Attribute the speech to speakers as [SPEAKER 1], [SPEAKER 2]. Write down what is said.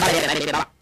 [SPEAKER 1] Vale, vale, vale.